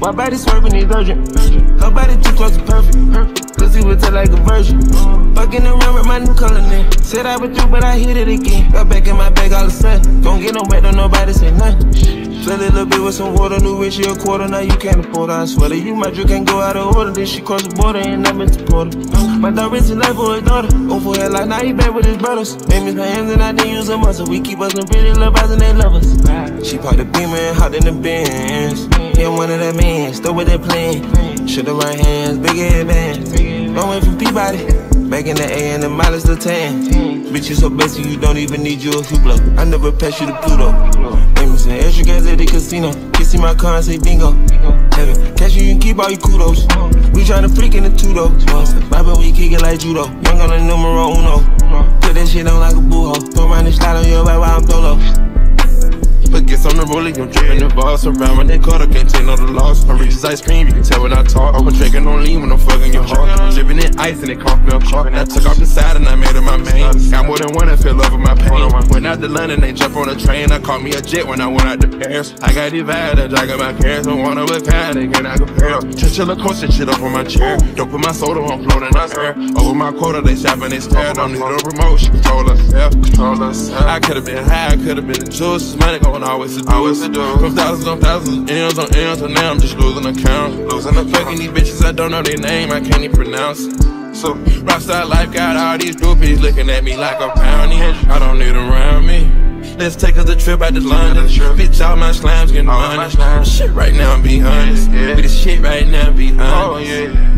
My body swerving is urgent. Her body too close to perfect. Pussy with her like a virgin. Fucking around with my new color name. Said I would do, but I hit it again. Got back in my bag all of a sudden. Don't get no wet, don't nobody say nothing. It a little bit with some water, new rich, a quarter, now you can't afford it, I swear to you, my drink can't go out of order, then she cross the border, ain't never to Porter. My dog rich life for his daughter, over here like now he back with his brothers. Made me my hands and I didn't use a muscle, we keep us in pretty love eyes and they love us. She parked the beamer and hopped in the Benz. Yeah, one of that men, still with that plan. Shoulda right hands, big head bands. Wait for Peabody. Back in the A and the mileage the 10. Bitch, you so basic, you don't even need you a Hublot. I never pass you to Pluto. Jameson, extra gas at the casino. Kissing my car and say bingo. Heaven, cash you can keep all your kudos. We tryna freak in the two though. Bobby, we kick it like judo. Young on the numero uno. On the rolling, I'm dripping the boss around when they cut, I can't take no the loss. My reaches ice cream, you can tell when I talk. I'm drinking on lean when I'm fucking your heart. I'm dripping in ice and it cost me a car. I took off the side and I made it my main. Than one that feel love with my pain. Went out to London, they jump on a train. I caught me a jet when I went out to Paris. I got divided, I got my cares. I'm one of a kind, they cannot compare. Chinchilla coaster shit up on my chair. Don't put my soda on floating, I swear. Over my quota, they shopping, they stare. Don't need a promotion, control us, control us. I could've been high, I could've been the juice. Money going always to do it. From thousands on thousands, M's on M's, and now I'm just losing account. Losing the fucking these bitches, I don't know their name, I can't even pronounce it. So, Rockstar Life got all these groupies looking at me like a poundie. I don't need around me. Let's take us a trip out to London. Bitch, all my slimes getting money. Shit right now, be honest. With the shit right now, be honest. Oh, yeah.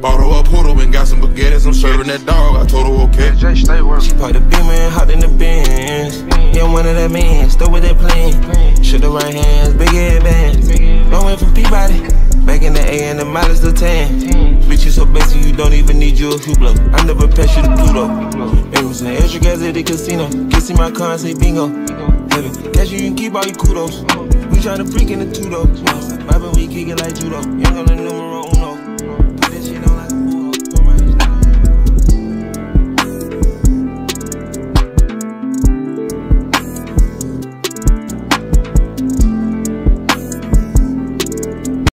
Bought her a poodle and got some baguettes. I'm serving that dog. I told her okay. She parked the beamer and hopped in the Benz. Yeah, one of that men, still with that plane. Shoulda right hands, big head bands. You a Hublot. I never pass you to Pluto. Baby, some extra gas at the casino. Kissing my car and say bingo. Heaven, cash you can keep all your kudos. We tryna freak in the two though. Vibing, we kick it like judo. Young on the numero